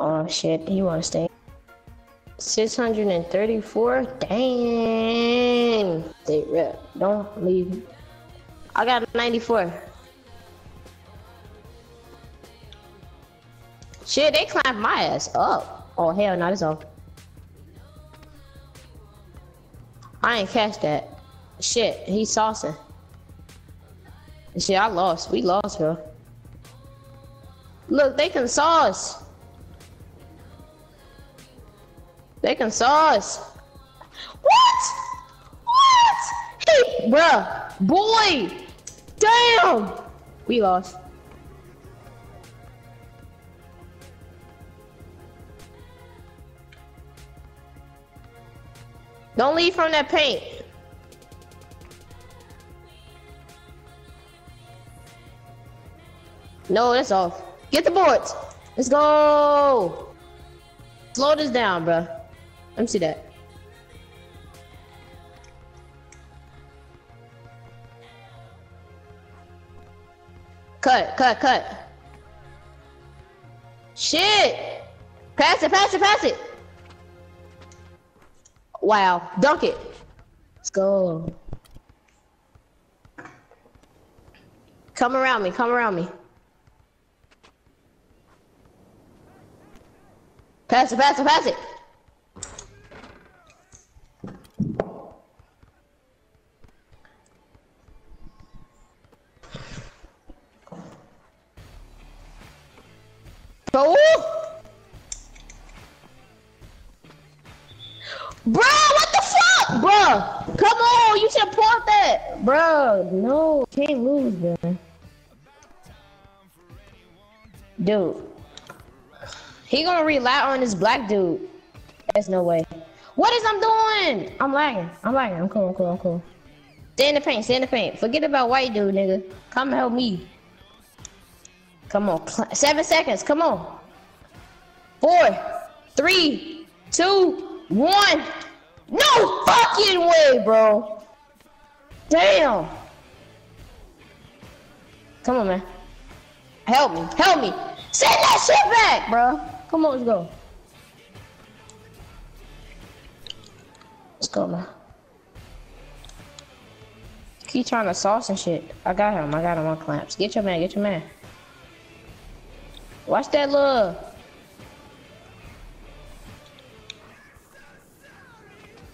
Oh shit, he wanna stay. 634? Dang. Stay rep. Don't leave. I got 94. Shit, they climbed my ass up. Oh hell, not as off. I ain't catch that. Shit, he's saucing. Shit, I lost. We lost, bro. Look, they can sauce. They can sauce. What? What? Hey, bruh. Boy. Damn. We lost. Don't leave from that paint. No, that's off. Get the boards. Let's go. Slow this down, bro. See that. Cut, cut, cut. Shit. Pass it, pass it, pass it. Wow. Dunk it. Let's go. Come around me, come around me. Pass it, pass it, pass it. Oh! Bro, what the fuck? Bro, come on, you should port that. Bro, no, can't lose, bro. Dude. He gonna rely on this black dude. There's no way. What is I'm doing? I'm lagging. I'm lagging. I'm cool. I'm cool. I'm cool. Stay in the paint. Stay in the paint. Forget about white dude, nigga. Come help me. Come on. Seven seconds. Come on. Four, three, two, one. No fucking way, bro. Damn. Come on, man. Help me. Help me. Send that shit back, bro. Come on, let's go. Let's go, man. Keep trying to sauce and shit. I got him. I got him on clamps. Get your man. Get your man. Watch that look.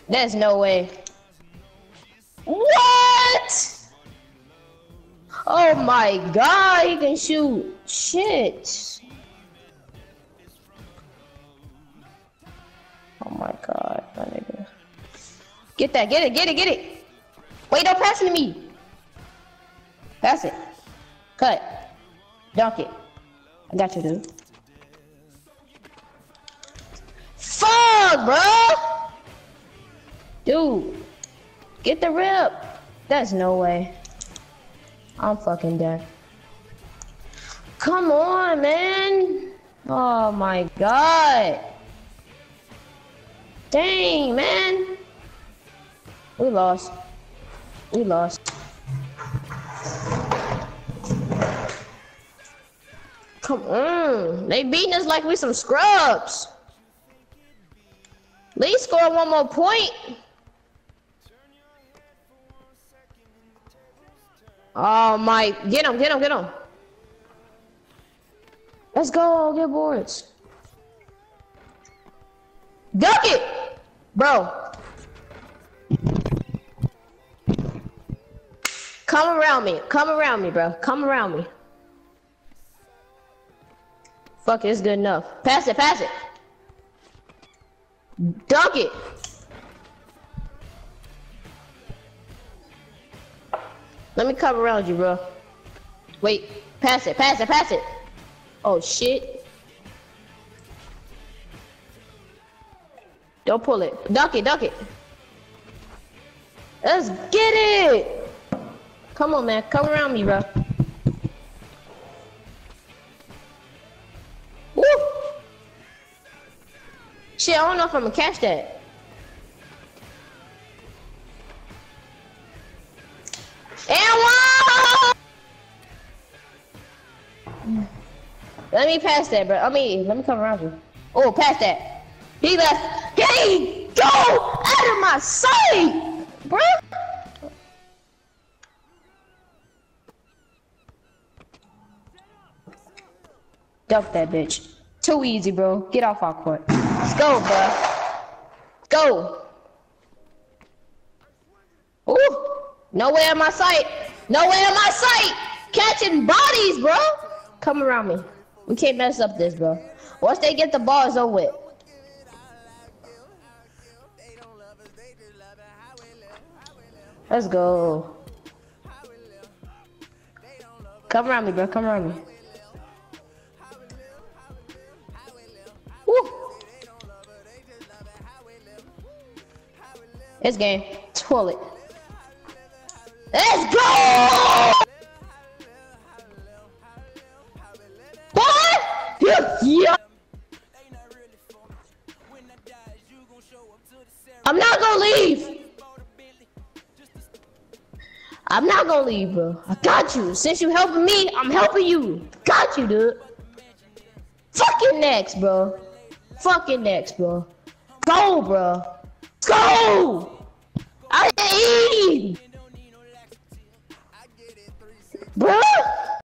There's no way. What? Oh my god, he can shoot. Shit. Oh my god, my nigga. Get that, get it, get it, get it. Wait, don't pass it to me. Pass it. Cut. Dunk it. I got you, dude. Fuck, bro! Dude, get the rip. That's no way. I'm fucking dead. Come on, man. Oh my god. Dang, man. We lost. We lost. Come on. They beating us like we some scrubs. Least score one more point. Oh my, get him, get him, get him. Let's go, get boards. Duck it! Bro. Come around me, come around me, bro. Come around me. Fuck it, it's good enough. Pass it, pass it. Dunk it. Let me come around you, bro. Wait, pass it, pass it, pass it. Oh shit. Don't pull it. Dunk it, dunk it. Let's get it. Come on, man. Come around me, bro. Shit, I don't know if I'm gonna catch that. And one! Let me pass that, bro. I mean, let me come around you. Oh, pass that. He left. Hey, go out of my sight, bro. Duck that bitch. Too easy, bro. Get off our court. Go, bro. Go. Ooh. Nowhere in my sight. Nowhere in my sight. Catching bodies, bro. Come around me. We can't mess up this, bro. Once they get the ball, it's over with. Let's go. Come around me, bro. Come around me. This game. Toilet. Let's go! What? Yeah. I'm not gonna leave. I'm not gonna leave, bro. I got you. Since you helping me, I'm helping you. Got you, dude. Fucking next, bro. Fucking next, bro. Go, bro. Go! Need! Bro!